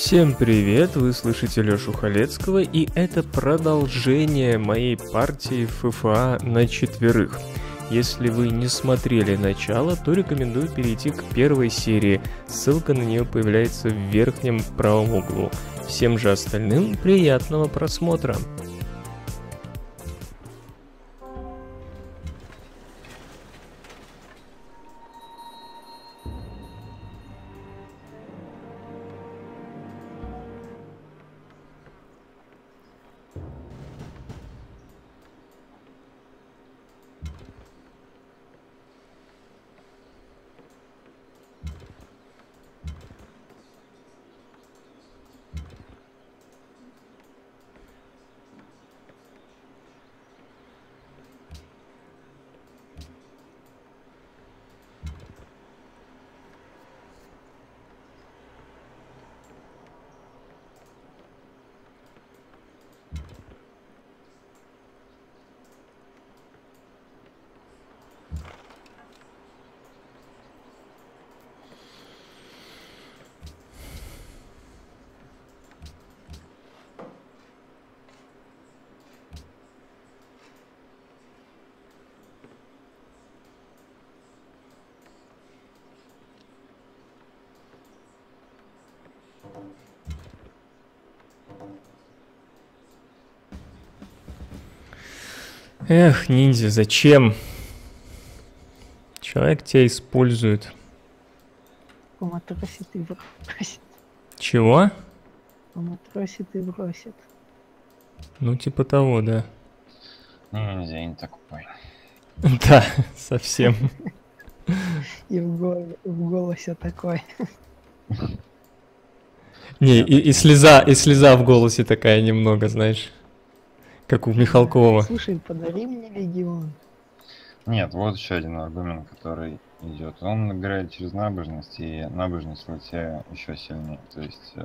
Всем привет, вы слышите Лёшу Халецкого, и это продолжение моей партии ФФА на четверых. Если вы не смотрели начало, то рекомендую перейти к первой серии. Ссылка на нее появляется в верхнем правом углу. Всем же остальным приятного просмотра. Эх, ниндзя, зачем? Человек тебя использует. Поматросит и бросит. Чего? Поматросит и бросит. Ну, типа того, да. Ниндзя не такой. Да, совсем. И в, гол- в голосе такой. Не, и, и слеза, и слеза в голосе такая немного, знаешь. Как у Михалкова. Слушай, подари мне легион. Нет, вот еще один аргумент, который идет. Он играет через набожность, и набожность у тебя еще сильнее. То есть э,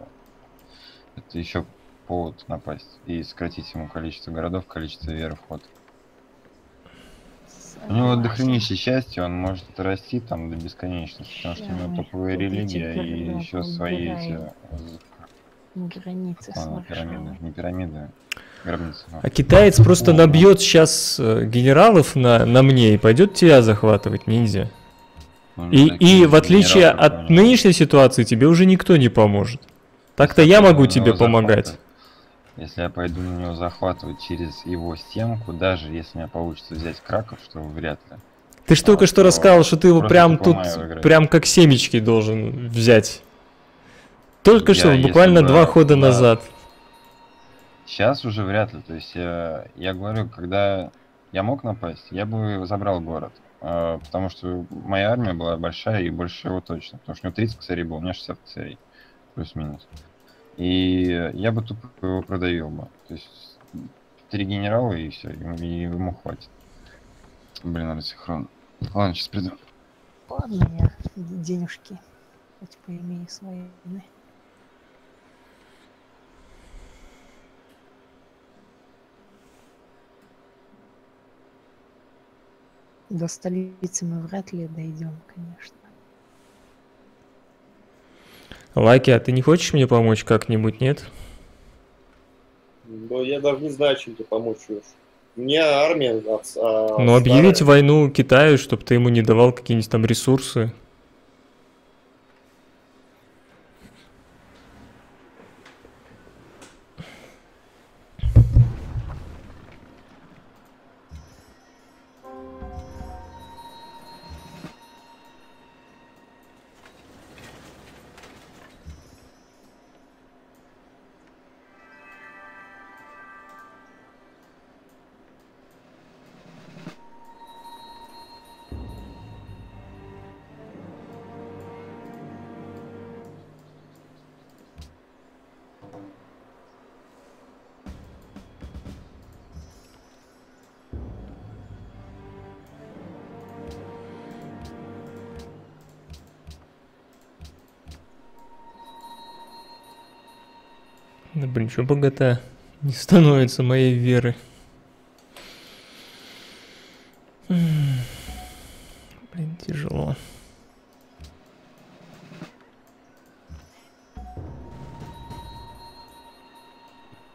это еще повод напасть и сократить ему количество городов, количество веры в ход. У него дохренище счастья, он может расти там до бесконечности, потому что у него топовая религия и еще свои эти э, Границы ладно, пирамиды, не пирамиды, А китаец просто набьет сейчас генералов на, на мне и пойдет тебя захватывать, ниндзя. Ну, И, и в отличие от нынешней ситуации тебе уже никто не поможет. Так-то я могу тебе помогать. Если я пойду на него захватывать через его стенку, даже если у меня получится взять Краков, что вряд ли. Ты ж только что то рассказал, что ты его прям тут, прям как семечки должен взять. Только Я, что, буквально бы- два хода да. назад. Сейчас уже вряд ли. То есть я, я говорю, когда я мог напасть, я бы забрал город. А, Потому что моя армия была большая и больше его точно. Потому что у него 30 косарей было, у меня 60 косарей. Плюс-минус. И я бы тупо его продавил бы. То есть три генерала и все, и ему хватит. Блин, надо синхрон. Ладно, сейчас приду. Ладно, я денежки хоть поимею свои. До столицы мы вряд ли дойдем, конечно. Лаки, а ты не хочешь мне помочь как-нибудь, нет? Ну, я даже не знаю, чем тебе помочь. У меня армия... от- а, Ну, объявить войну Китаю, чтобы ты ему не давал какие-нибудь там ресурсы. Да блин, что богата не становится моей веры. Блин, тяжело.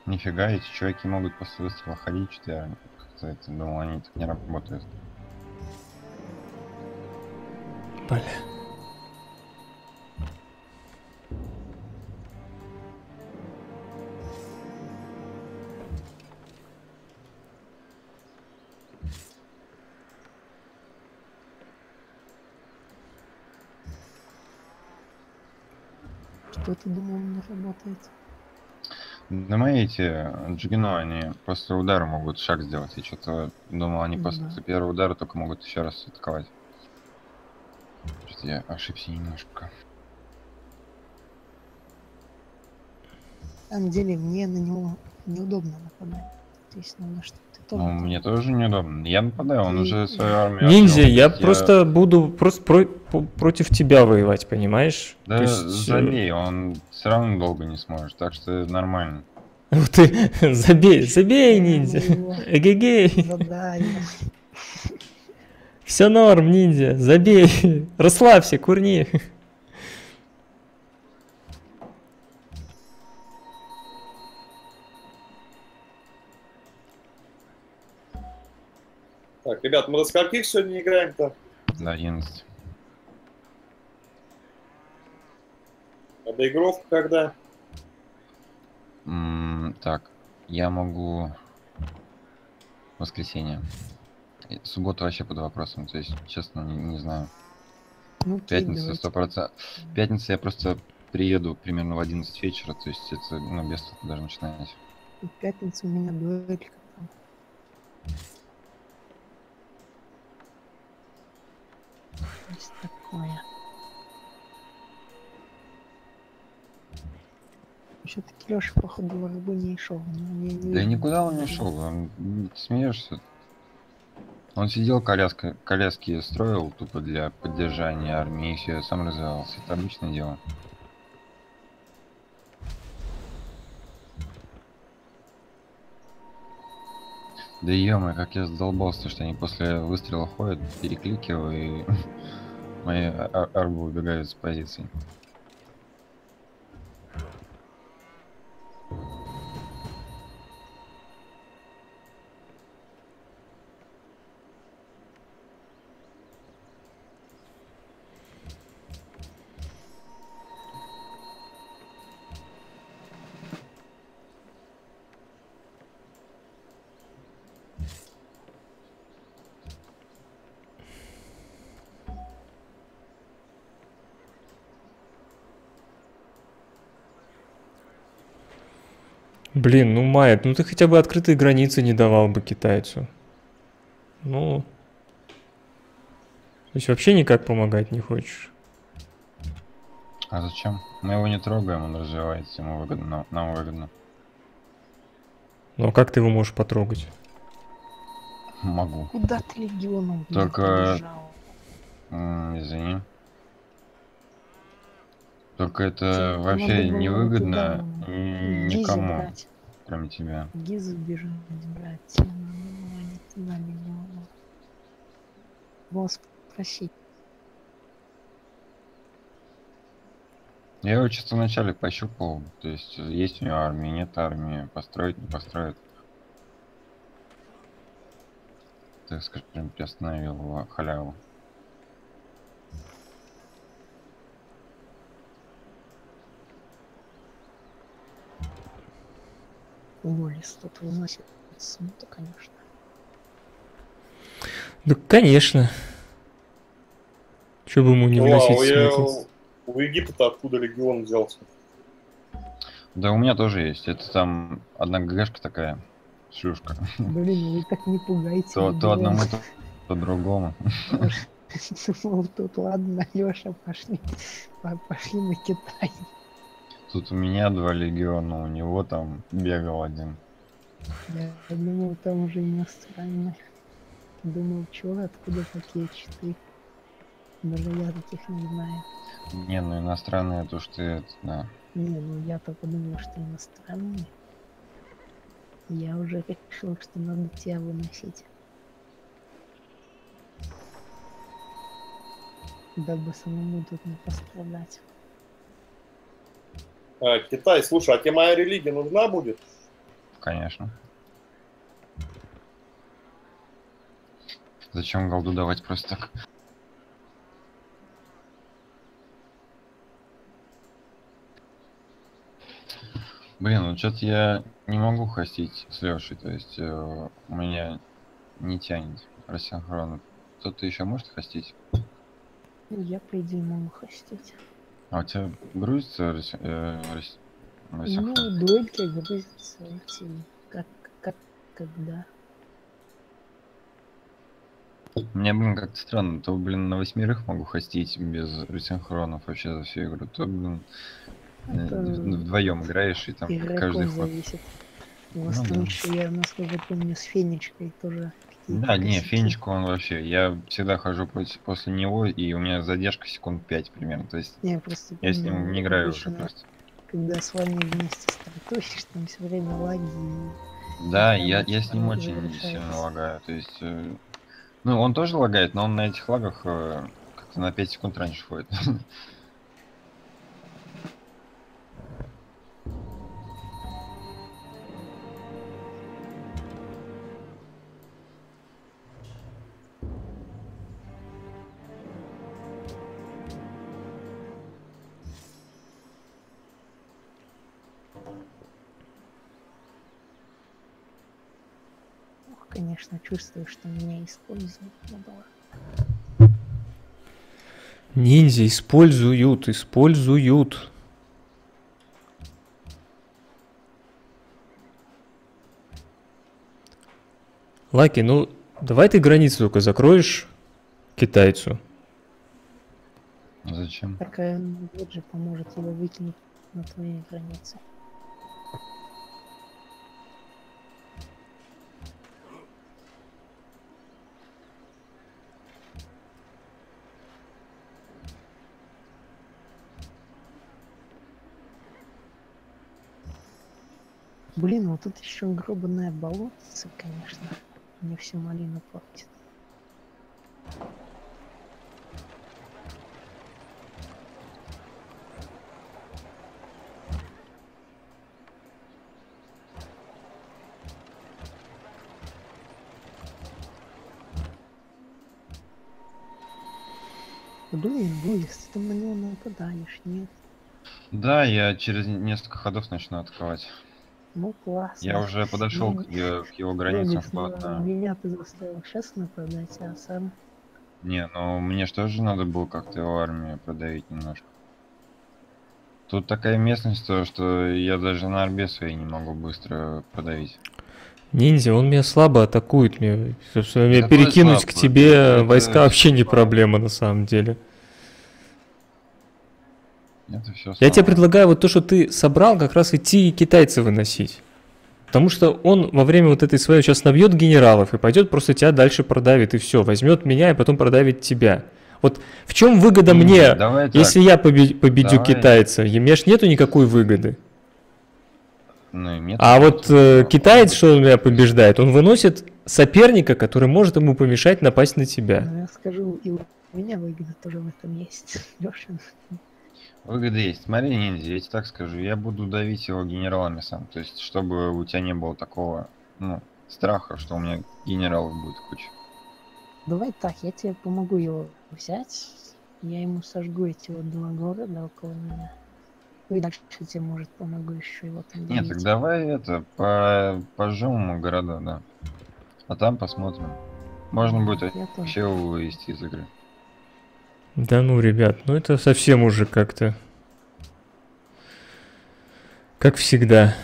Нифига, эти чуваки могут после выстрела ходить, что я как-то это думал, они так не работают. Бля. Эти Джигино, они после удара могут шаг сделать. Я что-то думал, они Ну после да. первого удара только могут еще раз атаковать. Что-то я ошибся немножко. На самом деле, мне на него неудобно нападать. То есть надо, чтобы ты тоже... Ну, мне тоже неудобно. Я нападаю, он Ты- уже свою армию... Ниндзя, я То есть просто буду просто про- против тебя воевать, понимаешь? Да То есть, э, забей, он все равно долго не сможет, так что нормально. Ух ты, забей, забей, ниндзя. Эгегей. Все норм, ниндзя, забей. Расслабься, курни. Так, ребят, мы до скольких сегодня играем-то? До 11. А доигровка когда? М, так, я могу... Воскресенье. Суббота вообще под вопросом, то есть, честно, не, не знаю. Ну, Пятница давайте. 100%. Пятница я просто приеду примерно в 11 вечера, то есть это, ну, без даже начинать. В пятницу у меня дуэлька там. Есть такое. Все-таки Леша, походу, в рыбу не шел. я не Да никуда он не шел, он, смеешься. Он сидел, коляска, коляски строил тупо для поддержания армии все, сам развивался. Это обычное дело. Да ё как я задолбался, что они после выстрела ходят, перекликиваю, и мои а- арбы убегают с позиций. Блин, ну Майет, ну ты хотя бы открытые границы не давал бы китайцу. Ну. То есть вообще никак помогать не хочешь. А зачем? Мы его не трогаем, он развивается, ему выгодно, нам выгодно. Ну а как ты его можешь потрогать? Могу. Куда ты легионом Только- побежал? М, Извини. Только это Чё, вообще невыгодно туда, никому, брать. кроме тебя. Гизу бежать брать. Тебе туда. Я его чисто вначале пощупал, то есть есть у него армия, нет армии, построить, не построить. Так скажем, приостановил его халяву. Уоллес тут выносит смуту, конечно. Да, конечно. Че бы ему не вносить Вау, я... смысл? У Египта откуда легион взялся? Да у меня тоже есть, это там одна ГГшка такая, шлюшка. Блин, вы так не пугайте. То, то одному, то, то другому. Думал, тут ладно, Леша, пошли. По- Пошли на Китай. Тут у меня два легиона, у него там бегал один. Я думал, там уже иностранные. Думал, чё, откуда такие читы? Даже я таких не знаю. Не, ну иностранные, то что это, да. Не, ну я-то подумал, что иностранные. Я уже решил, что надо тебя выносить. Дабы самому тут не пострадать. А, Китай, слушай, а тебе моя религия нужна будет? Конечно. Зачем голду давать просто так? Блин, ну что-то я не могу хостить с Лешей, то есть э, у меня не тянет рассинхрон. Кто-то еще может хостить? Ну, я, по идее, могу хостить. А у тебя грузится расси- э, расси- Ну, грузятся эти, как, как, когда. Мне, блин, как-то странно. То, блин, на восьмерых могу хостить без рассинхронов вообще за всю игру. То, блин, Это вдвоем играешь и там каждый ход. зависит. У вас Ну там да. еще, я насколько помню, с Фенечкой тоже Да, не. Фенечку он вообще. Я всегда хожу против- после него, и у меня задержка секунд 5 примерно. То есть Не, просто я с ним не играю уже просто. Когда с вами вместе стартуешь, там все время лаги. Да, я, я с ним очень разрешается. сильно лагаю. То есть, э, ну, он тоже лагает, но он на этих лагах э, как-то на 5 секунд раньше ходит. Конечно, чувствую, что меня используют. Ниндзя используют, используют. Лаки, ну давай ты границу только закроешь китайцу. Зачем? Такая вот же поможет его выкинуть на твои границы. Блин, вот тут еще гробаная болотце, конечно. Мне всю малину портит. Блин, Бойс, ты на него нападаешь, нет? Да, я через несколько ходов начну открывать. Ну классно. Я уже подошел Ну, к, к его границам ну, вплотную. Меня ты заставил сейчас нападать, а сам... Не, ну мне же тоже надо было как-то его армию продавить немножко. Тут такая местность, то, что я даже на арбе своей не могу быстро продавить. Ниндзя, он меня слабо атакует. Мне, собственно, мне Какой перекинуть к слабо? тебе Это войска вообще не проблема на самом деле. Это все Я тебе предлагаю вот то, что ты собрал, как раз идти и китайца выносить. Потому что он во время вот этой своей сейчас набьет генералов и пойдет просто тебя дальше продавит, и все, возьмет меня и потом продавит тебя. Вот в чем выгода мне, Давай так. если я побе- победю Давай. китайца? Мне ж нету никакой выгоды. Ну, мне А тоже вот э, китаец, что он меня побеждает, он выносит соперника, который может ему помешать напасть на тебя. Ну, я скажу, и у меня выгода тоже в этом есть. Леша, Выгода есть. Смотри, ниндзя, я тебе так скажу, я буду давить его генералами сам. То есть, чтобы у тебя не было такого, ну, страха, что у меня генералов будет куча. давай так, я тебе помогу его взять. Я ему сожгу эти вот два города около меня. И дальше тебе, может, помогу еще его там Нет, добить. так давай это, по пожжем города, да. А там посмотрим. Можно будет Я тоже. вообще его вывести из игры. Да ну, ребят, ну это совсем уже как-то... Как всегда.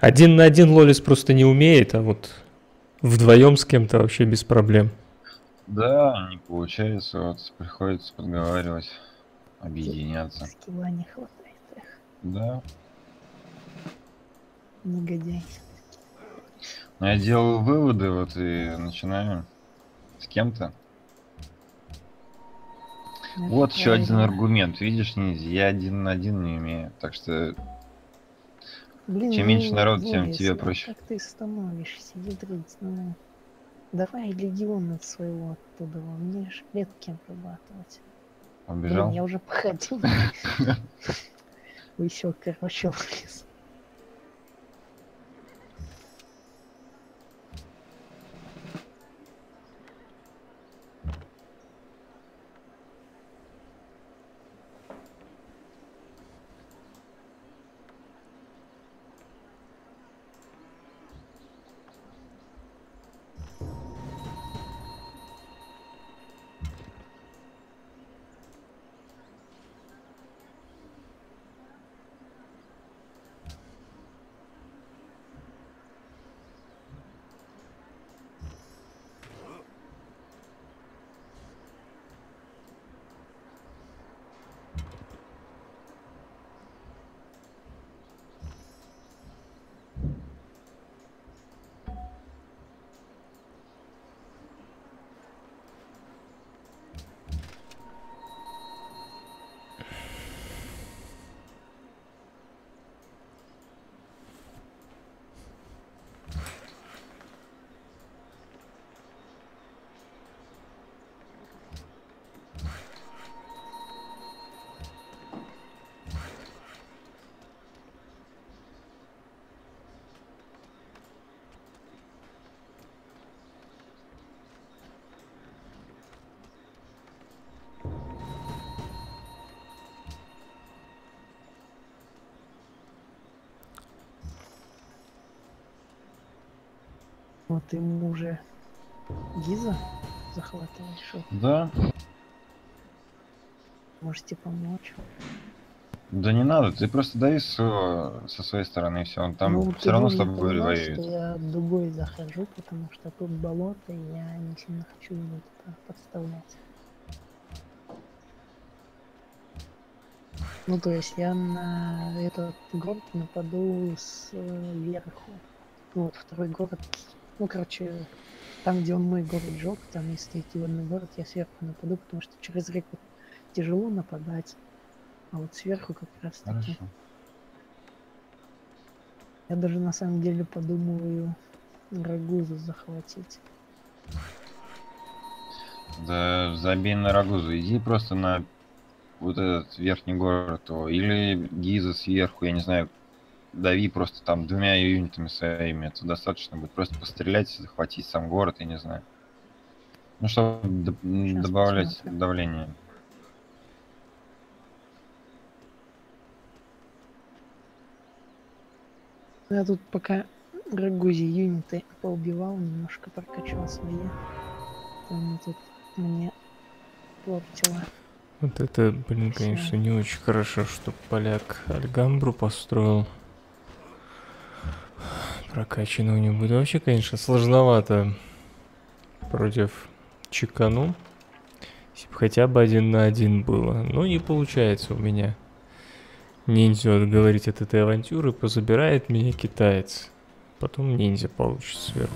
Один на один Лолис просто не умеет, а вот вдвоем с кем-то вообще без проблем. Да, не получается, вот приходится подговаривать, объединяться. Скилла не хватает. Эх, Да. негодяй. Но я делал выводы, вот и начинаю с кем-то. Вот еще один аргумент. Видишь, ниндзя, я один на один не умею. Так что Блин, Чем меньше народу, тем тебе ну проще. Как ты становишься, ядрить, ну... Давай легион от своего оттуда, мне ж клетки обрабатывать. Он Блин, бежал. я уже походил. Еще, короче, вылез. Вот ему уже Гиза захватываешь, Да. можете помочь. Да не надо, ты просто дави со, со своей стороны, все. Он там Ну, все ты равно с тобой понимать, воюет. что я дугой захожу, потому что тут болото, и я не сильно хочу его подставлять. Ну, то есть я на этот город нападу сверху. Ну, вот второй город. Ну, короче, там, где он мой город жег, там, если идти в одный город, я сверху нападу, потому что через реку тяжело нападать. А вот сверху как раз таки. Хорошо. Я даже на самом деле подумываю Рагузу захватить. Да забей на Рагузу, иди просто на вот этот верхний город, или Гиза сверху, я не знаю, дави просто там двумя юнитами своими, это достаточно будет просто пострелять, захватить сам город, я не знаю. Ну, чтобы м, Щас добавлять посмотрим. давление. Я тут пока Рагузи юниты поубивал, немножко прокачал свои. Там тут мне портило. Вот это, блин, конечно, не очень хорошо, что поляк Альгамбру построил. Прокачанный у него будет. Вообще, конечно, сложновато против Чекану. Если бы хотя бы один на один было. Но не получается у меня. Ниндзя отговорить от этой авантюры, позабирает меня китаец. Потом ниндзя получится сверху.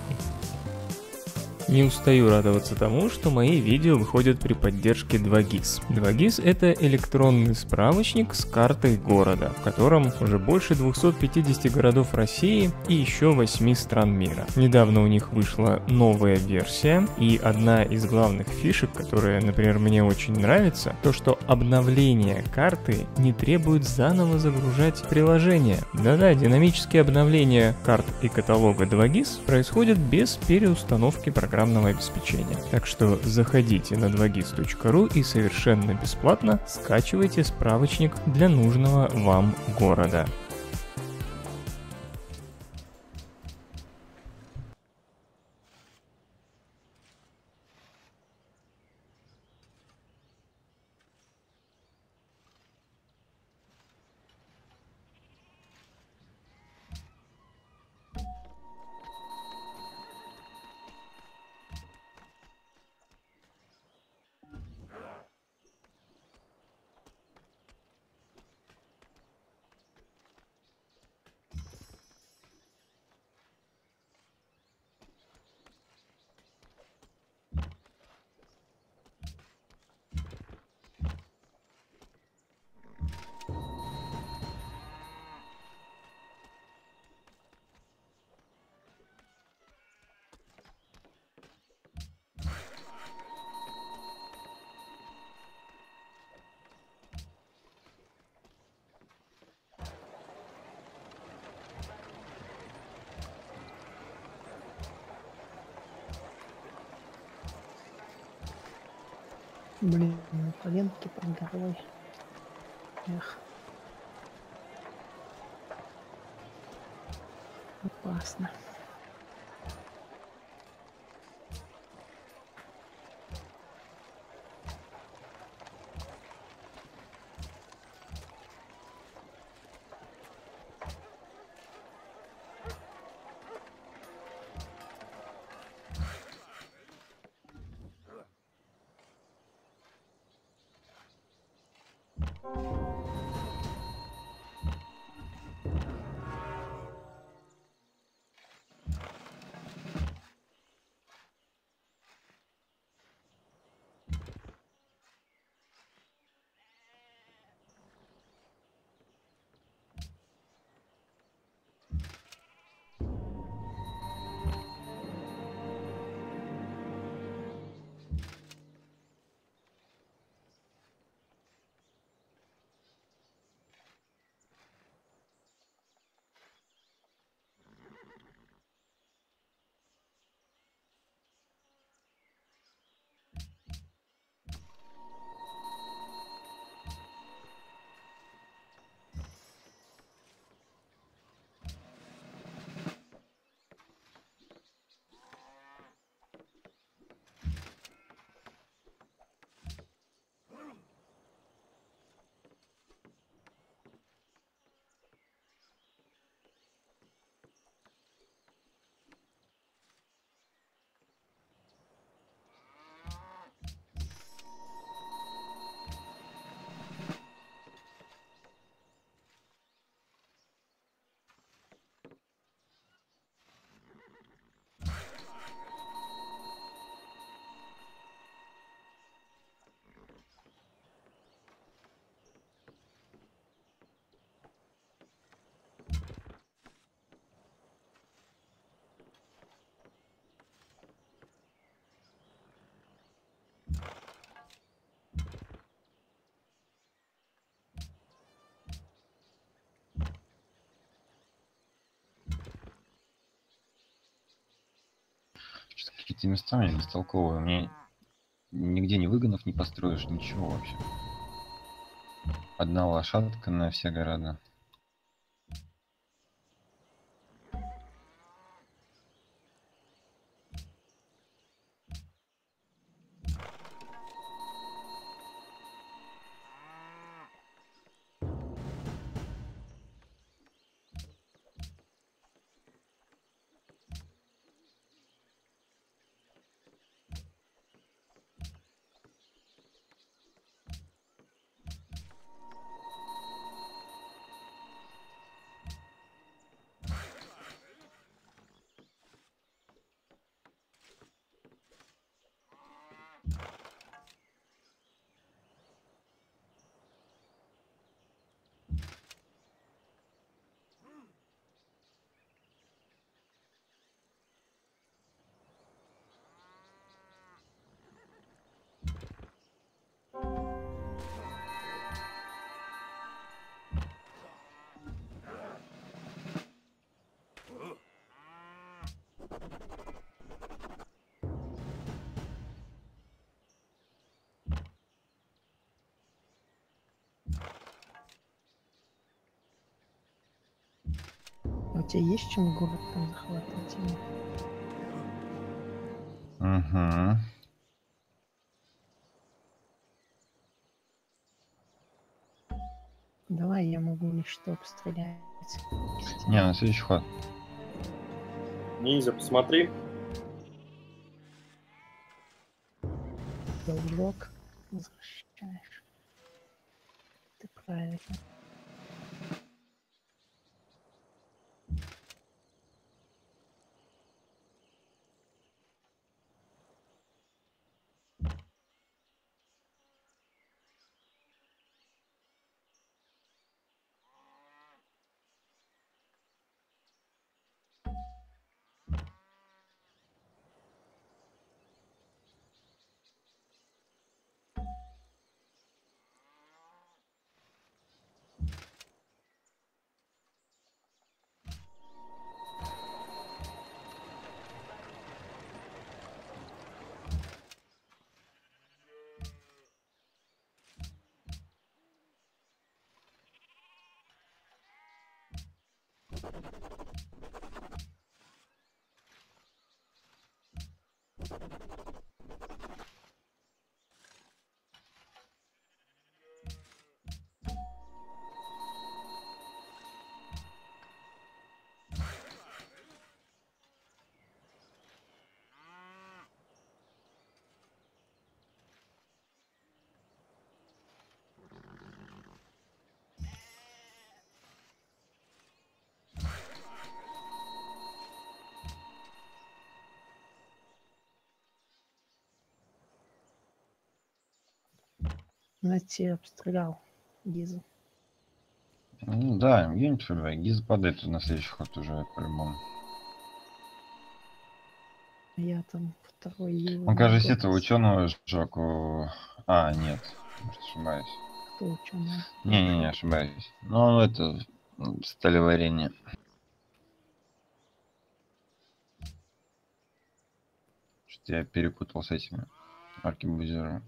Не устаю радоваться тому, что мои видео выходят при поддержке 2GIS. 2GIS — это электронный справочник с картой города, в котором уже больше 250 городов России и еще 8 стран мира. Недавно у них вышла новая версия, и одна из главных фишек, которая, например, мне очень нравится, то, что обновление карты не требует заново загружать приложение. Да-да, динамические обновления карт и каталога 2GIS происходят без переустановки программного обеспечения. Так что заходите на 2gis.ru и совершенно бесплатно скачивайте справочник для нужного вам города. Что-то какие-то места у меня бестолковые. Мне нигде ни выгонов не построишь, ничего вообще. Одна лошадка на все города. У тебя есть чем город там захватывать? Угу. Давай я могу лишь что обстрелять. Не, на следующий ход. Ниндзя, посмотри. Должок возвращаешь. Ты правильно. ハハハハ! Найти обстрелял Гизу. Ну да, где-нибудь выбирай. Гиз падает на следующий ход уже по-любому. Я там второй его Он, кажется, этого ученого сжег у... А, нет. Может, ошибаюсь. Кто ученый? Не-не-не, ошибаюсь. Ну, это сталеварение. Что-то я перепутал с этими аркебузерами.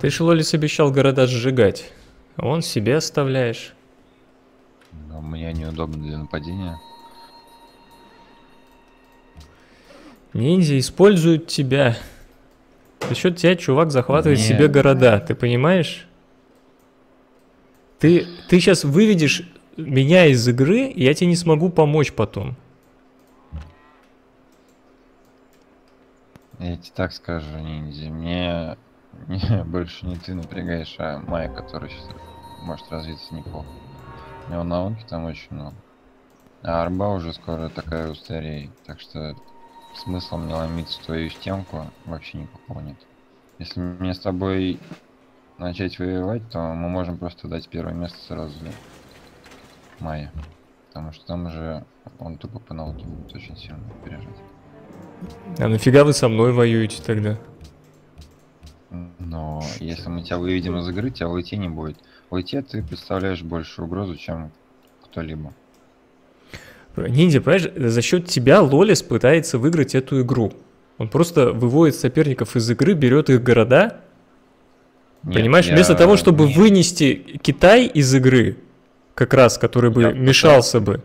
Ты же, Лолис, обещал города сжигать. Он себе оставляешь. Но мне неудобно для нападения. Ниндзя используют тебя. За счет тебя чувак захватывает Нет. себе города, ты понимаешь? Ты, ты сейчас выведешь меня из игры, и я тебе не смогу помочь потом. Я тебе так скажу, ниндзя. Мне не, больше не ты напрягаешь, а Майя, который сейчас может развиться неплохо. У него науки там очень много. А арба уже скоро такая устареет. Так что смысла мне ломиться в твою стенку вообще никакого нет. Если мне с тобой начать воевать, то мы можем просто дать первое место сразу Майе. Потому что там уже он тупо по науке будет очень сильно опережать. А нафига вы со мной воюете тогда? Но если мы тебя выведем из игры, тебя в лайте не будет. В лайте ты представляешь большую угрозу, чем кто-либо. Ниндзя, понимаешь, за счет тебя Лолис пытается выиграть эту игру. Он просто выводит соперников из игры, берет их города Нет, Понимаешь, я- вместо того, чтобы нет, вынести Китай из игры, как раз, который бы Я мешался бы.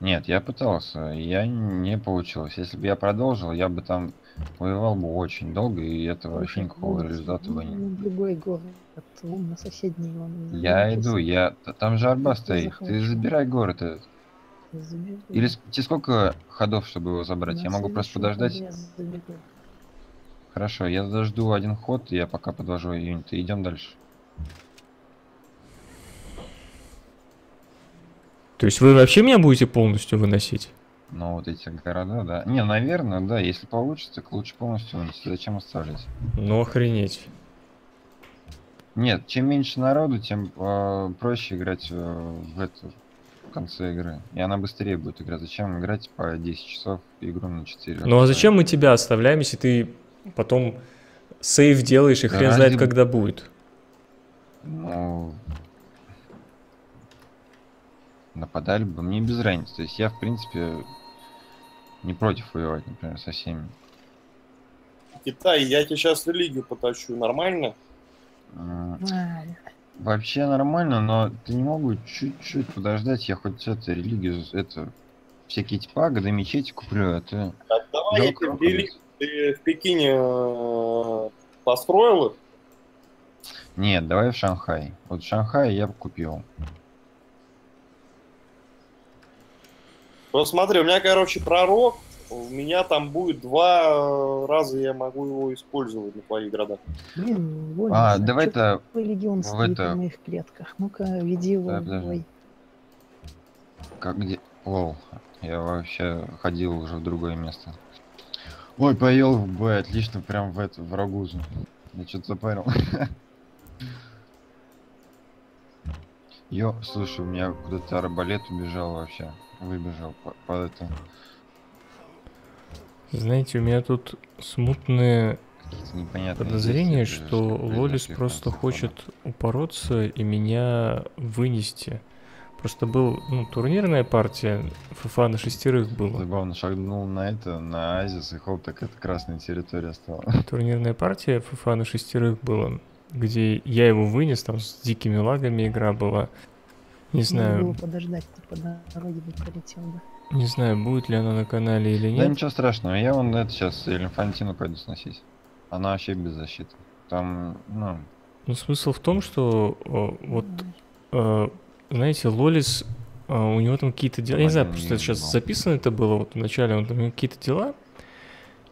Нет, я пытался, я не получилось. Если бы я продолжил, я бы там воевал бы очень долго, и этого вообще никакого результата бы Ну, нет. Другой город, на соседний он. Я иду, я... Там же арба стоит. Ты забирай город этот. Заберу. Или тебе сколько ходов, чтобы его забрать? На Я могу просто подождать. Хорошо, я подожду один ход, я пока подвожу юниты. Идем дальше. То есть вы вообще меня будете полностью выносить? Но вот эти города, да. Не, наверное, да, если получится, так лучше полностью вынести. Зачем оставлять? Ну охренеть. Нет, чем меньше народу, тем э, проще играть э, в эту в конце игры. И она быстрее будет играть. Зачем играть по 10 часов игру на 4? Ну а зачем мы тебя оставляем, если ты потом сейв делаешь и Да хрен ради знает, когда будет? Ну, нападали бы, мне без разницы. То есть я, в принципе, не против воевать, например, со всеми. Китай, я тебе сейчас религию потащу, нормально? Вообще нормально, но ты не могу чуть-чуть подождать, я хоть это религию, это всякие эти пагоды, мечети куплю, а ты... А давай я тебе религию, ты в Пекине э, построил их? Нет, давай в Шанхай. Вот в Шанхае я бы купил. Вот смотри, у меня, короче, пророк, у меня там будет два э, раза я могу его использовать на твоих городах. Блин, Вольный, А, давай-то твой легион в стоит это- на моих клетках? Ну-ка, веди его Да, в бой. Как где? Лол, я вообще ходил уже в другое место. Ой, поел в бой, отлично, прям в эту, в рагузу. Я что-то запарил. Ё, слушай, у меня куда-то арбалет убежал вообще. Выбежал по, по это. Знаете, у меня тут смутные подозрение, действия что Лолис просто хочет хода. упороться и меня вынести. Просто был, ну, турнирная партия, ФФА на шестерых было. Забавно шагнул на это, на Азис, и хоп, так это красная территория стала. Турнирная партия ФФА на шестерых была, где я его вынес, там с дикими лагами игра была. Не Надо знаю, было подождать, ты по дороге бы пролетел бы. не знаю, будет ли она на канале или Да нет. ничего страшного, я вон это сейчас Эльфантину пойду сносить. Она вообще без защиты. Там, ну, Но смысл в том, что о, вот, э, знаете, Лолис, э, у него там какие-то дела, я не знаю, просто не сейчас записано это было вот вначале, он там у него какие-то дела,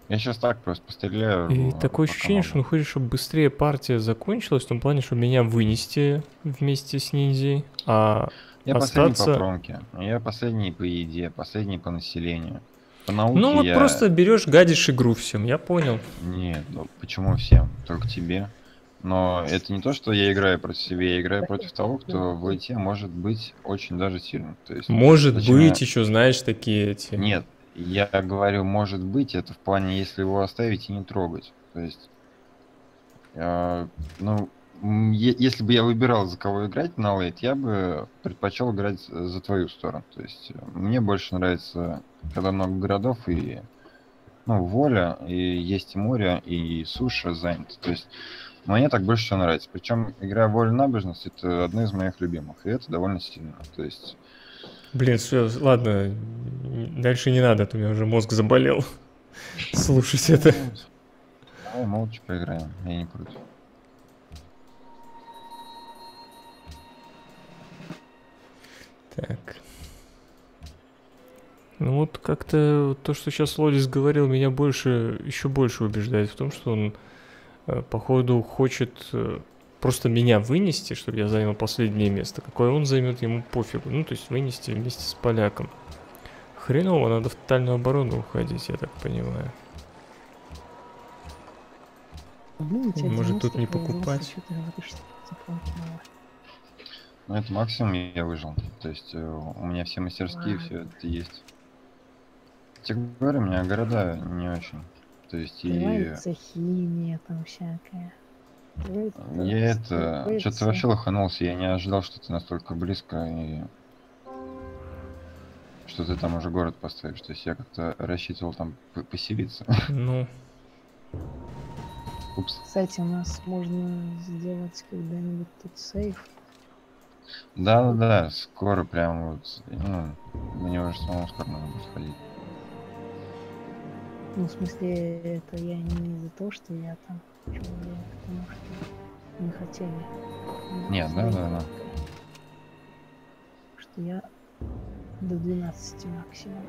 я сейчас так просто постреляю. И такое ощущение, что он хочет, чтобы быстрее партия закончилась, в том плане, чтобы меня вынести вместе с ниндзей, а Я последний остаться- по промке, я последний по еде, последний по населению. По науке ну вот я... просто берешь, гадишь игру всем, я понял. Нет, ну почему всем? Только тебе. Но это не то, что я играю против себя, я играю против того, кто в лейте может быть очень даже сильным. То есть, Может зачем быть, я- еще, знаешь, такие эти. Нет, я говорю, может быть, это в плане, если его оставить и не трогать. То есть, э, ну, если бы я выбирал, за кого играть на лейт, я бы предпочел играть за твою сторону. То есть, э, мне больше нравится, когда много городов и, ну, воля, и есть и море, и суша занята. То есть, мне так больше всего нравится. Причем игра воля набожность это одна из моих любимых, и это довольно сильно. То есть, Блин, все, ладно, дальше не надо, а то у меня уже мозг заболел. Слушать это. Давай молча поиграем, я не против. Так. Ну вот как-то то, что сейчас Лолис говорил, меня больше, еще больше убеждает в том, что он, э, походу, хочет э, просто меня вынести, чтобы я занял последнее место. Какое он займет, ему пофигу. Ну, то есть вынести вместе с поляком. Хреново, надо в тотальную оборону уходить, я так понимаю. Блин, тебе Может, тут 90 не покупать? палки мало. Ну, это максимум я выжил. То есть э, у меня все мастерские, Ладно. все это есть. Я тебе говорю, у меня города не очень. То есть и Открывается химия там всякая. Я это что-то вообще лоханулся, я не ожидал, что ты настолько близко и что ты там уже город поставишь. То есть я как-то рассчитывал там поселиться. Ну, Упс. Кстати, у нас можно сделать когда-нибудь тут сейф. Да, да, да, скоро прям вот, ну, на него же самому скоро надо будет сходить. Ну, в смысле, это я не из-за того, что я там не хотели. Ну, Нет, да, да, да. Что я до 12 максимум.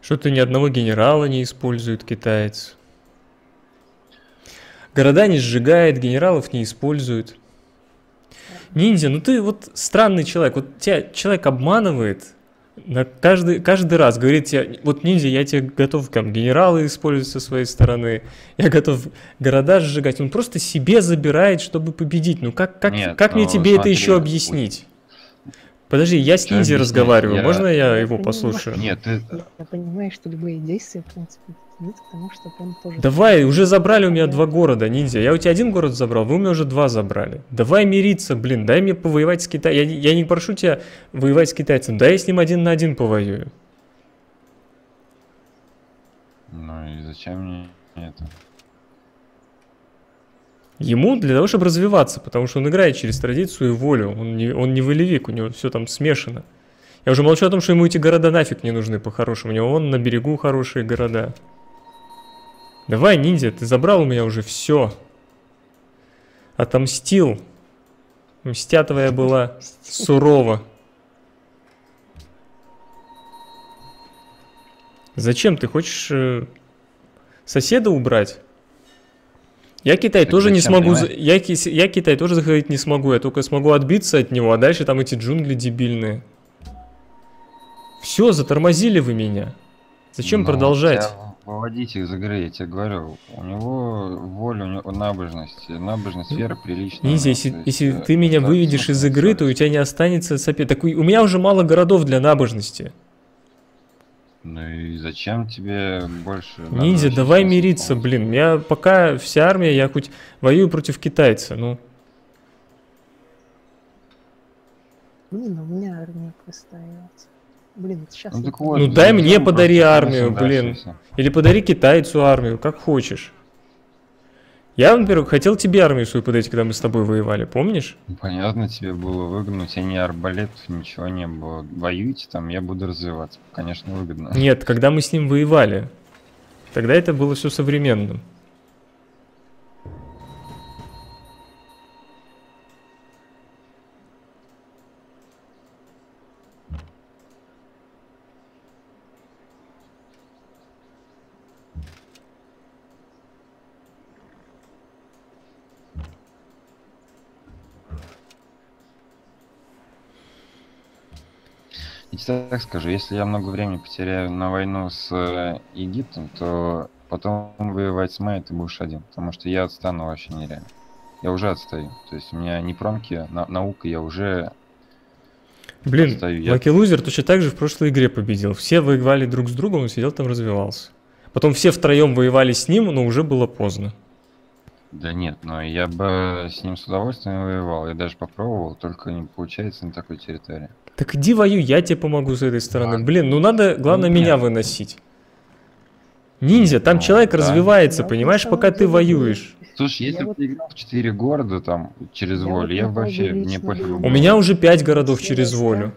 Что-то ни одного генерала не использует китаец. Города не сжигает, генералов не использует. Ниндзя, ну ты вот странный человек. Вот тебя человек обманывает на каждый, каждый раз. Говорит тебе, вот ниндзя, я тебе готов там генералы использовать со своей стороны. Я готов города сжигать. Он просто себе забирает, чтобы победить. Ну как, как, Нет, как мне ну, тебе это смотри, еще вот- объяснить? Подожди, я с объяснять? разговариваю. Я- Можно я Я его понимаю. послушаю? Нет, ты, Я, я понимаю, что любые действия, в принципе, ведут к тому, чтобы он тоже... Давай, уже забрали у меня два города, ниндзя. Я у тебя один город забрал, вы у меня уже два забрали. Давай мириться, блин, дай мне повоевать с Китаем. Я, я не прошу тебя воевать с китайцем, дай я с ним один на один повоюю. ну и зачем мне это? Ему для того, чтобы развиваться, потому что он играет через традицию и волю. Он не, он не волевик, у него все там смешано. Я уже молчу о том, что ему эти города нафиг не нужны по-хорошему. У него он на берегу хорошие города. Давай, ниндзя, ты забрал у меня уже все. Отомстил. Мстя твоя была сурова. Зачем ты хочешь э, соседа убрать? Я Китай Так тоже не смогу, понимаешь? я, я Китай тоже заходить не смогу, я только смогу отбиться от него, а дальше там эти джунгли дебильные. Все, затормозили вы меня. Зачем Ну, продолжать? Выводить из игры, я тебе говорю. У него воля, у него набожность. Набожность, вера приличная. Ниндзя, если, есть, если ты меня так, выведешь из игры, то у тебя не останется соперника. у меня уже мало городов для набожности. Ну и зачем тебе больше... Ниндзя, давай мириться, полностью- блин. Я пока вся армия, я хоть воюю против китайца. Ну, Блин, у меня армия простаивает. Блин, сейчас... Ну так вот, Ну, дай зайдем мне подари просто, армию, блин. или подари китайцу армию, как хочешь. Я, например, хотел тебе армию свою подарить, когда мы с тобой воевали, помнишь? Понятно, тебе было выгодно, у тебя ни арбалетов, ничего не было. Воюйте там, я буду развиваться. Конечно, выгодно. Нет, когда мы с ним воевали. Тогда это было все современным. Тебе так скажу, если я много времени потеряю на войну с э, Египтом, то потом воевать с Майей ты будешь один, потому что я отстану вообще нереально. Я уже отстаю. То есть у меня не промки, на- наука, я уже... Блин, Отстаю, я- Лаки Лузер точно так же в прошлой игре победил. Все воевали друг с другом, он сидел там развивался. Потом все втроем воевали с ним, но уже было поздно. Да нет, но я бы с ним с удовольствием воевал. Я даже попробовал, только не получается на такой территории. Так иди воюй, я тебе помогу с этой стороны. Ладно. Блин, ну надо, главное, Ну, меня нет. выносить. Ниндзя, там Ну, человек да. развивается, Я понимаешь, пока ты воюешь. Слушай, Я если бы вот- ты играл в 4 города там через Я волю, вот я вообще не пофиг У меня уже пять городов через войска- волю.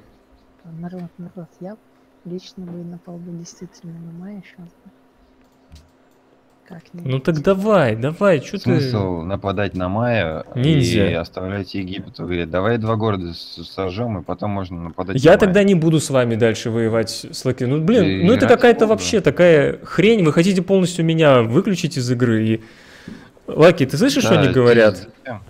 Народ, народ, я лично бы напал бы действительно на Майя сейчас Ну так давай, давай, что ты... Смысл нападать на Майя Ниндзя. и оставлять Египет. Говорит, давай два города сожжем, и потом можно нападать Я на тогда Майя. не буду с вами дальше воевать с Лаки. Ну, блин, И ну это какая-то вообще такая хрень. Вы хотите полностью меня выключить из игры и... Лаки, ты слышишь, что Да, они ты говорят? зачем?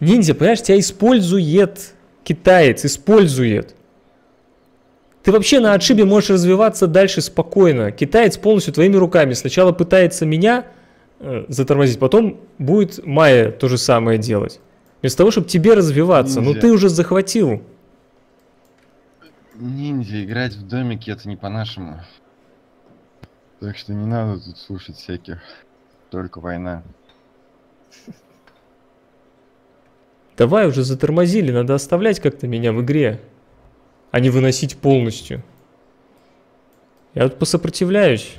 Ниндзя, понимаешь, тебя использует китаец, использует. Ты вообще на отшибе можешь развиваться дальше спокойно. Китаец полностью твоими руками сначала пытается меня э, затормозить, потом будет Майя то же самое делать. Вместо того, чтобы тебе развиваться. Ну Ниндзя. ты уже захватил. Ниндзя, играть в домике это не по-нашему. Так что не надо тут слушать всяких. Только война. Давай уже затормозили, надо оставлять как-то меня в игре. А не выносить полностью. Я вот посопротивляюсь.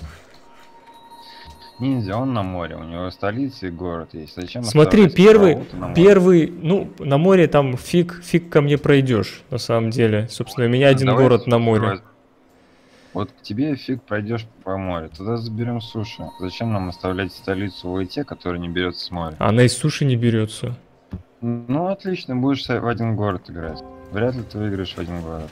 Ниндзя, он на море, у него столица и город есть. Зачем Смотри, первый, первый, ну, на море там фиг, фиг ко мне пройдешь, на самом деле. Собственно, у меня один Давай город на море. давай. Вот к тебе фиг пройдешь по морю. Тогда заберем суши. Зачем нам оставлять столицу в Уэйте, которая не берется с моря? Она из суши не берется. Ну, отлично, будешь в один город играть. Вряд ли ты выиграешь в один город.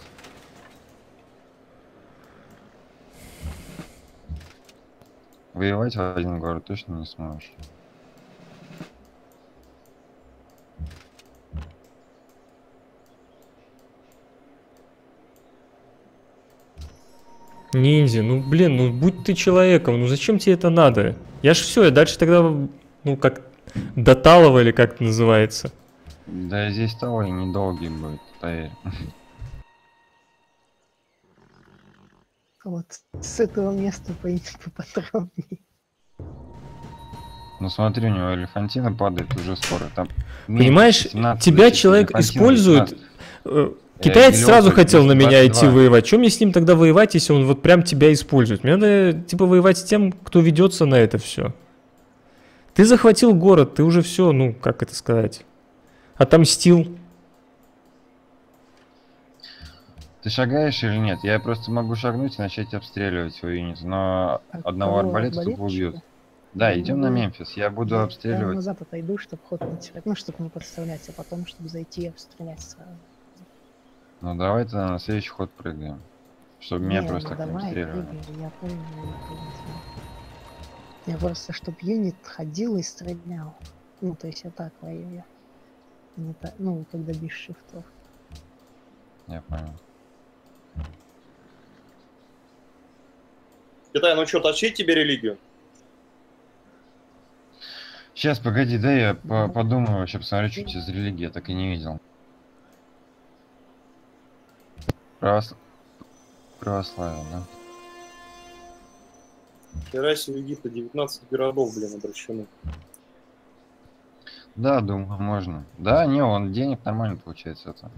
Воевать в один город точно не сможешь. Ниндзя, ну блин, ну будь ты человеком, ну зачем тебе это надо? Я ж все, я дальше тогда, ну как, доталово или как это называется. Да здесь того и недолгий будет, поверь. Вот с этого места пойти поподробнее. Ну смотри, у него элефантина падает уже скоро. Там Понимаешь, меньше 17 тебя человек использует. 15. э, Э, Китаец миллион сразу хотел на меня идти 22. воевать. Чем мне с ним тогда воевать, если он вот прям тебя использует? Мне надо, типа, воевать с тем, кто ведется на это все. Ты захватил город, ты уже все, ну, как это сказать, отомстил. Ты шагаешь или нет? Я просто могу шагнуть и начать обстреливать свой юнит, но Так, одного арбалета тупо убьют. Да, идем на Ну, Мемфис. Я буду Я- Я обстреливать. назад отойду, чтобы ход не терять. Ну, чтобы не подставлять, а потом, чтобы зайти и обстрелять сразу. Ну давай тогда на следующий ход прыгаем. Чтобы меня Не, просто ну так не давай, обстреливали. прыгай, я понял, я понял. Я просто, чтобы юнит ходил и стрелял. Ну, то есть я так воюю. Не так, ну, когда без шифтов. Я понял. Китай, ну что, тащить тебе религию? Сейчас, погоди, да я по- подумаю, вообще посмотрю, что у тебя за религия, я так и не видел. Правос... Православие, да? Вчера Египта 19 городов, блин, обращены. Да, думаю, можно. Да, не, он денег нормально получается это.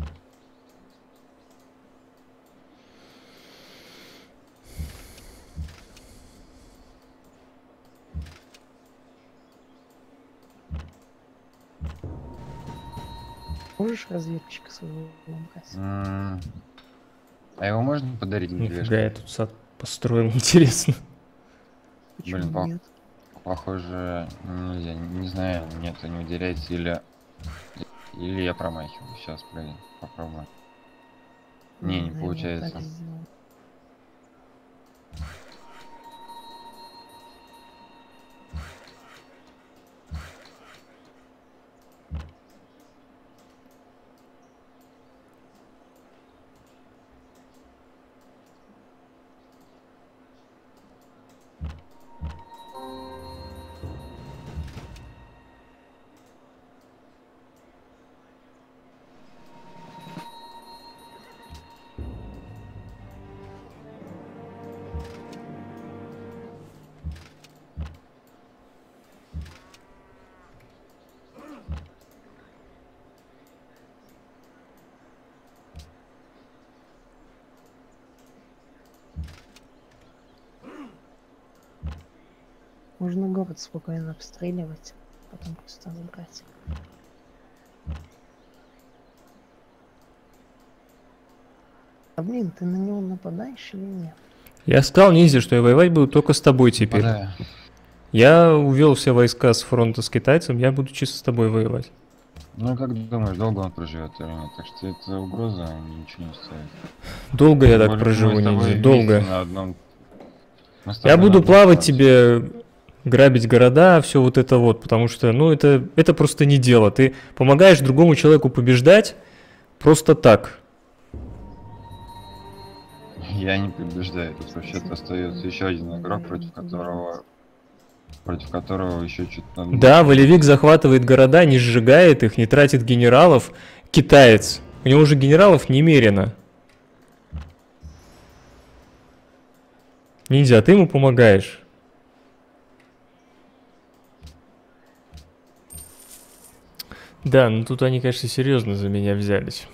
Можешь разведчика своего А его можно подарить Нифига, я тут сад построил, интересно. Почему Блин, нет? Похоже, нельзя, не знаю, нет, не уделяется или... Или я промахиваю. Сейчас, блин, попробуем. Не, не получается. Город спокойно обстреливать, потом просто забрать. А блин, ты на него нападаешь или нет? Я сказал Ниндзя, что я воевать буду только с тобой теперь. Да. Я увел все войска с фронта с китайцем, я буду чисто с тобой воевать. Ну, как думаешь, долго он проживет или нет? Так что это угроза ничего не стоит. Долго я так проживу, Ниндзя, долго. на одном- Я буду плавать тебе, грабить города, все вот это вот, потому что, ну, это, это просто не дело. Ты помогаешь другому человеку побеждать просто так. Я не побеждаю, тут вообще-то остается еще один игрок, против которого против которого еще что-то надо. Да, Волевик захватывает города, не сжигает их, не тратит генералов. Китаец. У него уже генералов немерено. Ниндзя, а ты ему помогаешь. Да, ну тут они, конечно, серьезно за меня взялись.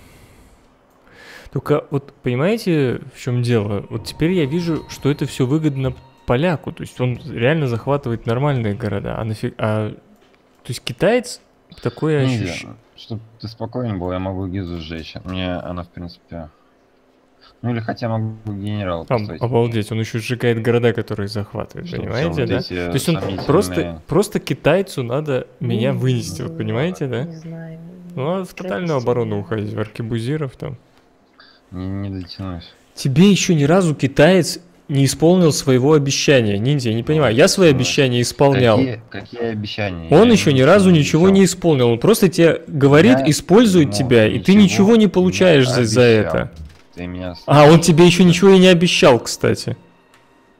Только вот понимаете, в чем дело? Вот теперь я вижу, что это все выгодно поляку. То есть он реально захватывает нормальные города. А нафиг... А... То есть китаец такое ощущение... Чтобы ты спокоен был, я могу Гизу сжечь. Мне она, в принципе... Ну или хотя могу генерал поставить. Обалдеть, он еще сжигает города, которые захватывает, Чтобы понимаете, да? То есть он просто, просто китайцу надо меня ну, вынести, вы понимаете, да? Не знаю. Ну, а в тотальную оборону уходить, в аркебузиров там. Не, не дотянусь. Тебе еще ни разу китаец не исполнил своего обещания. Ниндзя, я не понимаю. Я свои обещания исполнял. Какие, какие обещания? Он я еще ни разу ничего не исполнил. Он просто тебе говорит, я использует тебя, и ты ничего не получаешь за, за это. Ты меня а, он тебе еще ничего и не обещал, кстати.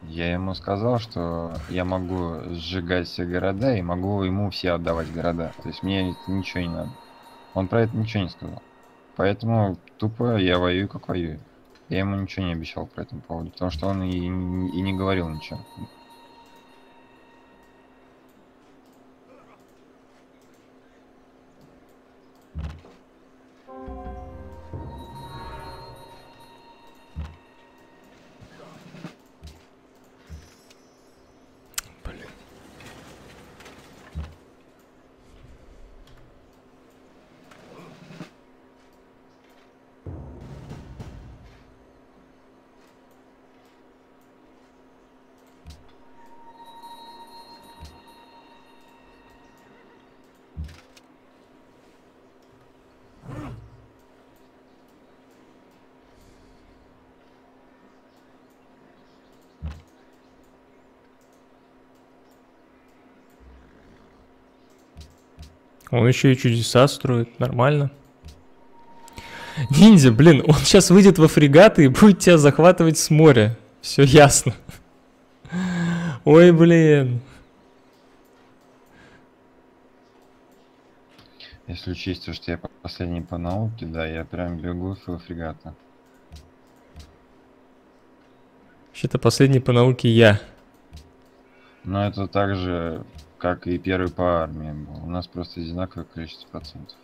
Я ему сказал, что я могу сжигать все города и могу ему все отдавать города. То есть мне ничего не надо. Он про это ничего не сказал. Поэтому тупо я воюю, как воюю. Я ему ничего не обещал по этому поводу, потому что он и, и не говорил ничего. Он еще и чудеса строит, нормально. Ниндзя, блин, он сейчас выйдет во фрегаты и будет тебя захватывать с моря. Все ясно. Ой, блин. Если учесть, что я последний по науке, да, я прям бегу во фрегата. Вообще-то последний по науке я. Но это также как и первый по армии был. У нас просто одинаковое количество процентов.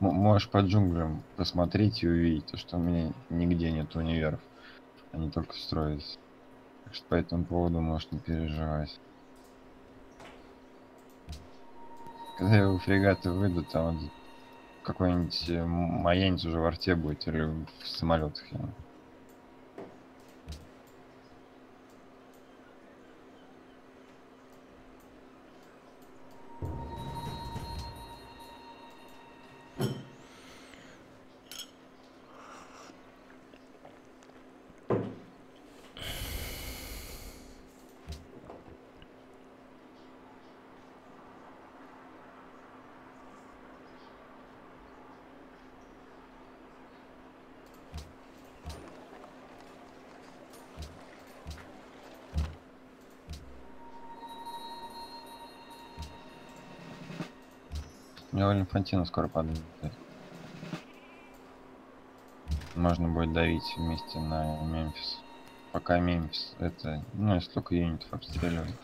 Можешь по джунглям посмотреть и увидеть, что у меня нигде нет универов. Они только строятся. Так что по этому поводу можешь не переживать. Когда в фрегаты выйду, там какой-нибудь э, маянец уже в арте будет или в самолетах. Я. него Инфантина скоро падает. Можно будет давить вместе на Мемфис. Пока Мемфис это, ну, если только юнитов обстреливает.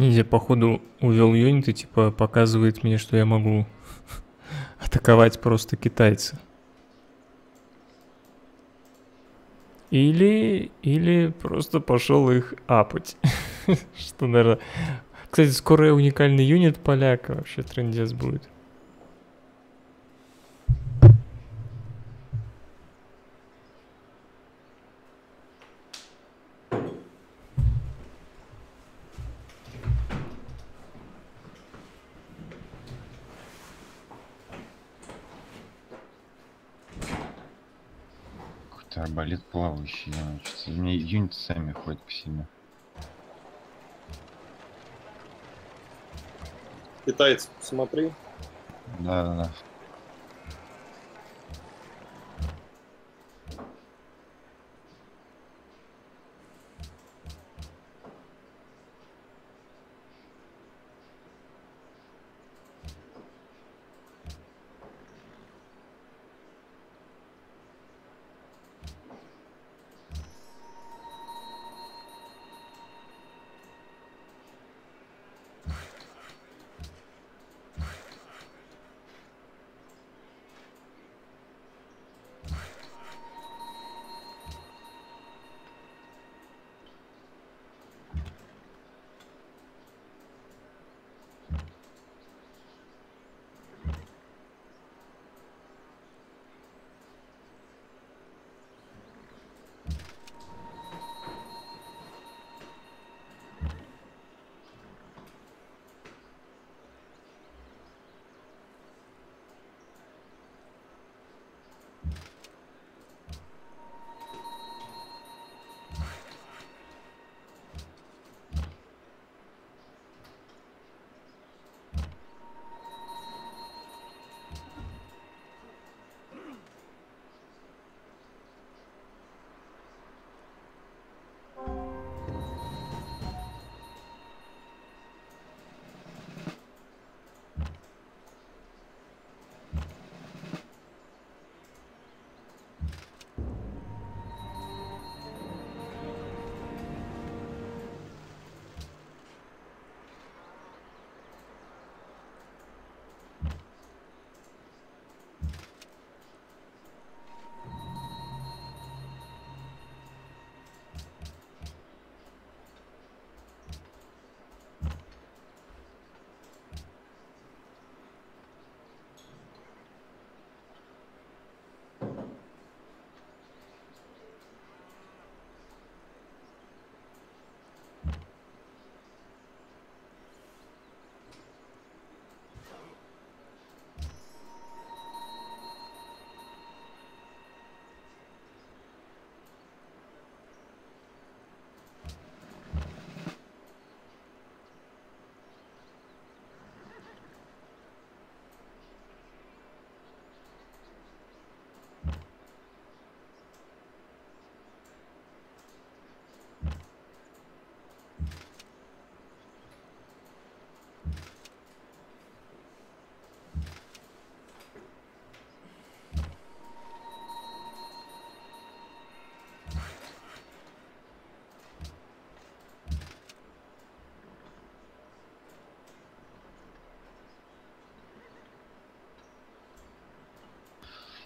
Ниндзя, походу, увел юнит и типа показывает мне, что я могу атаковать просто китайца. Или, или просто пошел их апать. что, наверное, Кстати, скоро уникальный юнит поляка вообще трендец будет. Мне юниты сами ходят по себе. Китайцы, посмотри. Да, да, да.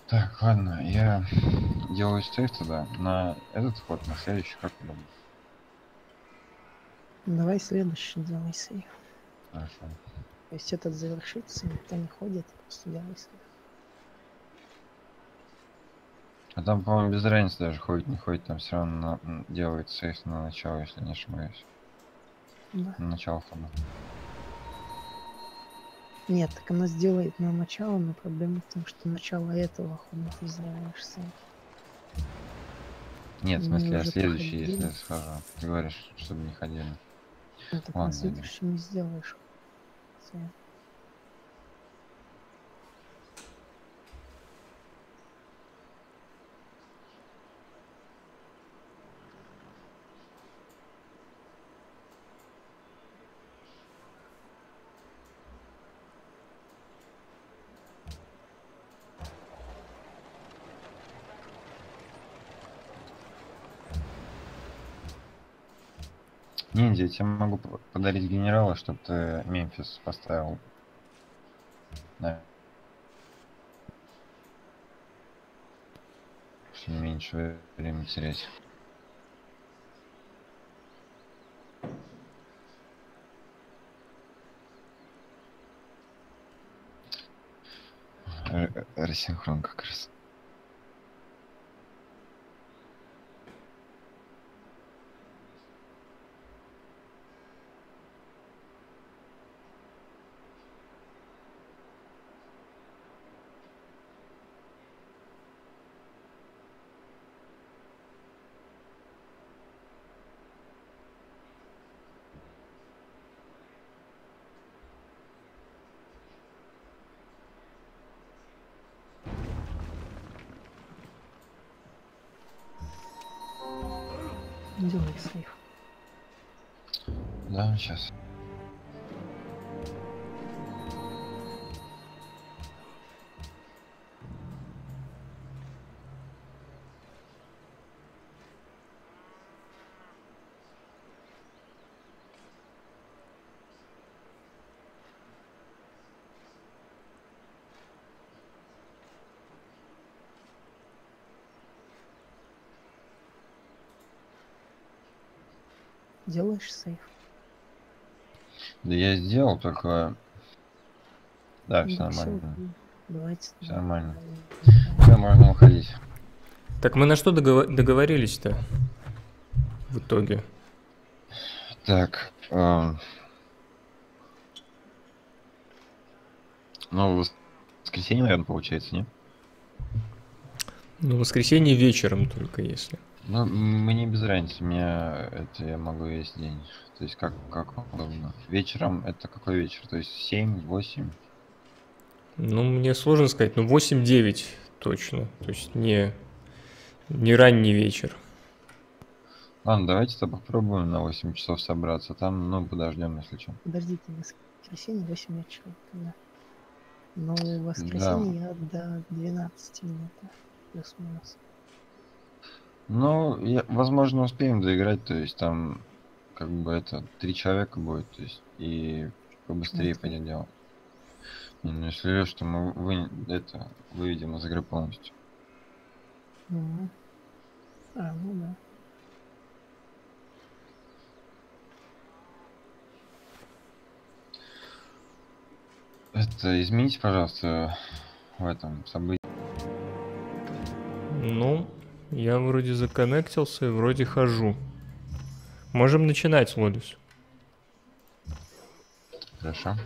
Так, ладно, я делаю сейф тогда на этот ход, на следующий как удобно. Давай следующий делай сейф. Хорошо. То есть этот завершится, никто не ходит, просто делай сейф. А там, по-моему, без разницы даже ходит, не ходит, там все равно на- делает сейф на начало, если не ошибаюсь. Да. На начало хода. Нет, так она сделает на начало, но проблема в том, что начало этого хода ты сделаешь. Нет, в Мы смысле, я уже следующий, если проходили. схожу. Ты говоришь, чтобы не ходили. Ну, так Ладно, на следующий не сделаешь. сейф. тебе могу подарить генерала, чтобы ты Мемфис поставил. Да. Чтобы меньше времени терять. Рассинхрон как раз. Делай сейф. Да, сейчас. Делаешь сейф. Да я сделал, только... Да, все нормально. Давайте. Все да. нормально. Все, можно уходить. Так мы на что договор- договорились-то? В итоге. Так. эм, Ну, воскресенье, наверное, получается, не? Ну, воскресенье вечером только если. Ну, мне без разницы, у меня это я могу весь день. То есть как, как удобно. Вечером это какой вечер? То есть 7, 8? Ну, мне сложно сказать, ну 8-9 точно. То есть не, не ранний вечер. Ладно, давайте то попробуем на 8 часов собраться. Там, ну, подождем, если что. Подождите, воскресенье 8 вечера. Да. Но в воскресенье я до 12 минут. Плюс-минус. Ну, я, возможно, успеем доиграть, то есть там как бы это три человека будет, то есть и побыстрее Окей. пойдет дело. Не, Ну, если что мы вы, это выведем из игры полностью. Мгм. А, ну да. Это измените, пожалуйста, в этом событии. Ну, я вроде законнектился и вроде хожу. Можем начинать, Лодис. Хорошо.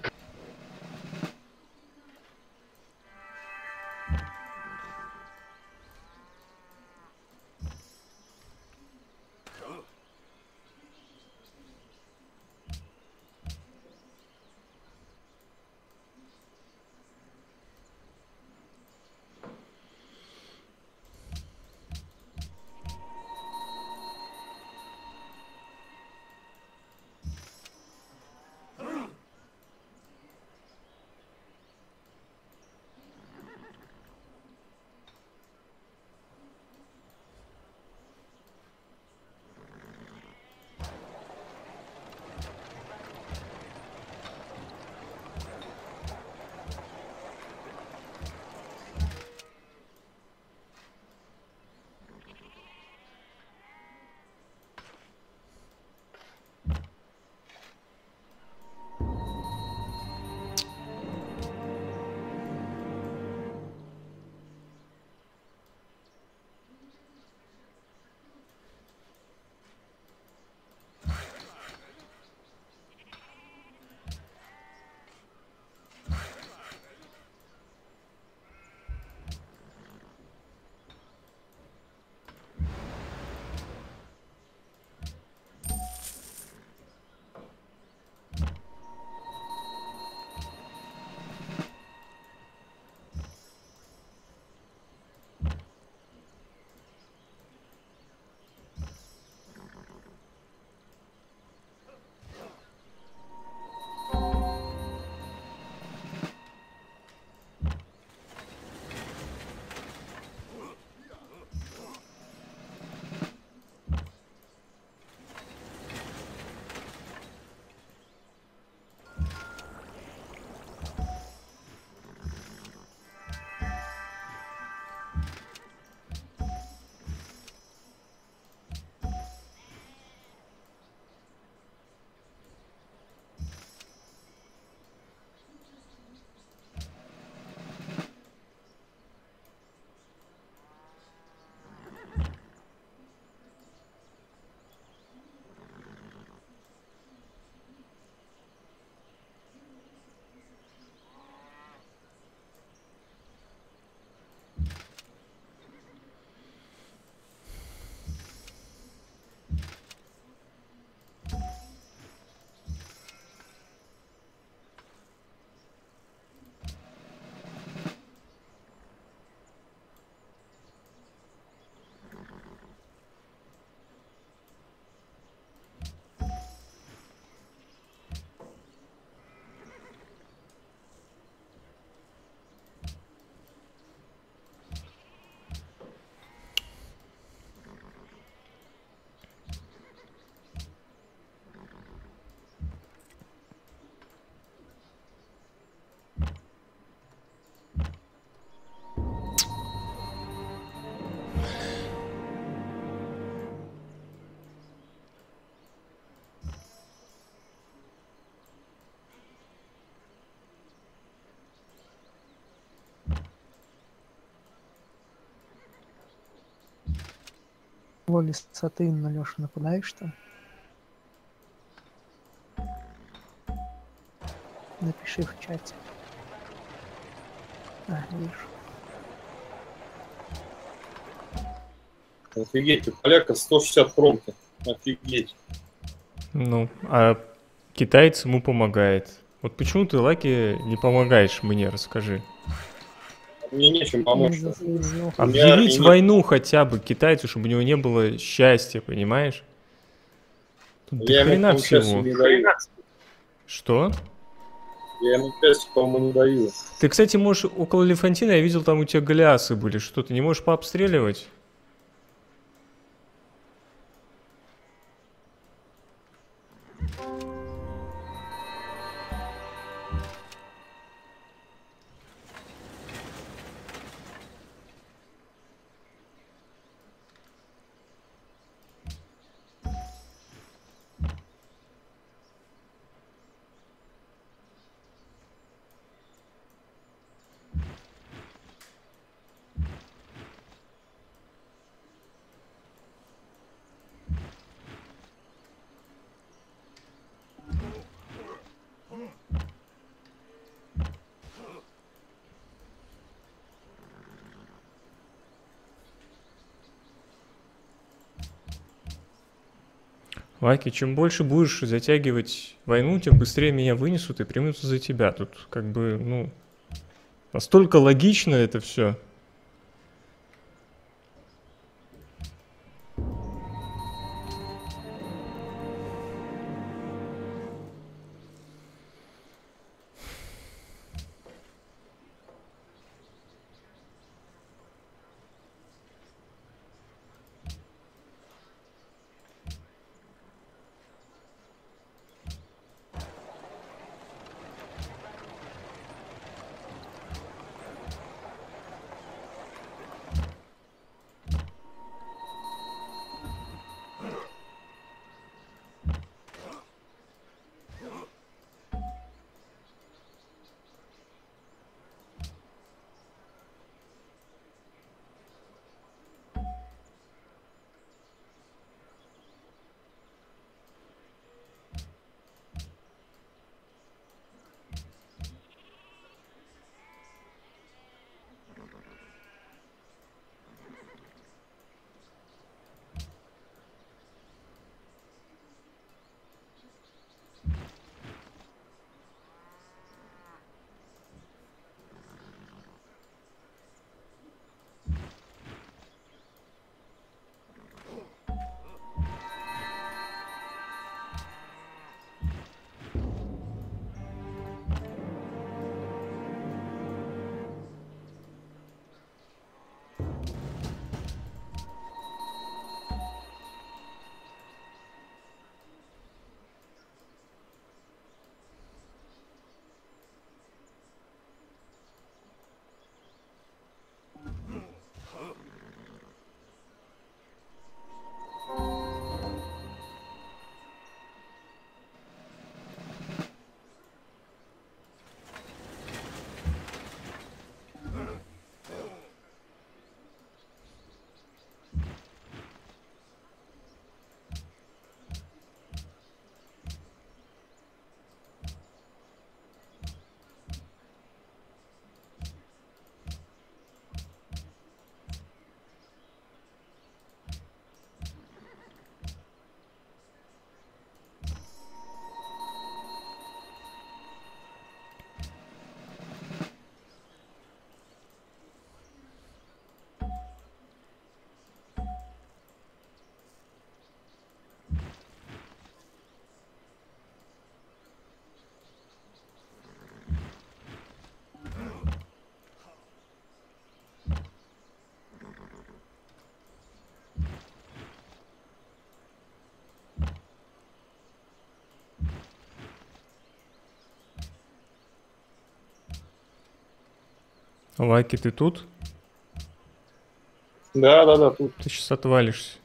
Роли Сатына, Леша, нападаешь там? Напиши в чате. А, вижу. Офигеть, у поляка 160 промки. Офигеть. Ну, а китаец ему помогает. Вот почему ты, Лаки, не помогаешь мне, расскажи. Мне нечем помочь. А Объявить войну хотя бы китайцу, чтобы у него не было счастья, понимаешь? Тут Я хрена всего. Что? Я ему часть, по-моему, не даю. Ты, кстати, можешь около Лефантина, я видел, там у тебя глясы были. Что, ты не можешь пообстреливать? Лаки, чем больше будешь затягивать войну, тем быстрее меня вынесут и примутся за тебя. Тут как бы, ну, настолько логично это все. Лаки, ты тут? Да, да, да, тут. Ты сейчас отвалишься.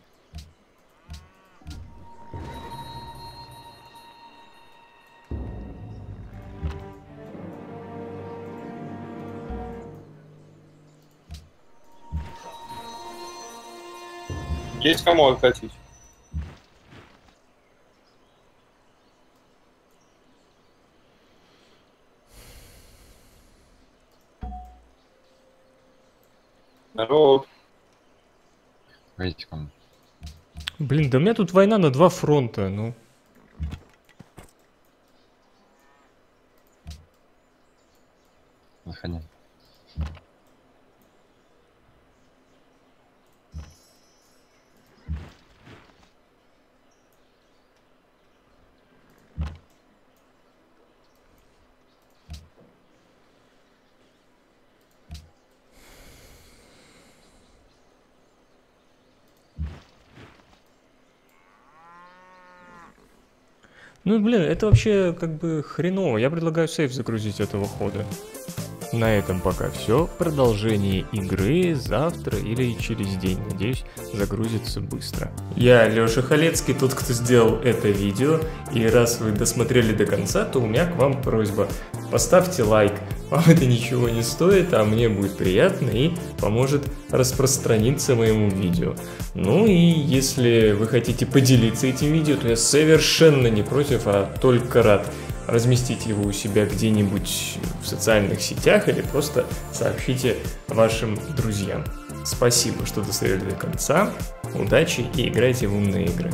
Есть кому откатить. Да у меня тут война на два фронта, ну. Заходи. Ну, блин, это вообще как бы хреново. Я предлагаю сейф загрузить этого хода. На этом пока все. Продолжение игры завтра или через день. Надеюсь, загрузится быстро. Я Леша Халецкий, тот, кто сделал это видео. И раз вы досмотрели до конца, то у меня к вам просьба. Поставьте лайк. Вам это ничего не стоит, а мне будет приятно и поможет распространиться моему видео. Ну и если вы хотите поделиться этим видео, то я совершенно не против, а только рад разместить его у себя где-нибудь в социальных сетях или просто сообщите вашим друзьям. Спасибо, что досмотрели до конца. Удачи и играйте в умные игры.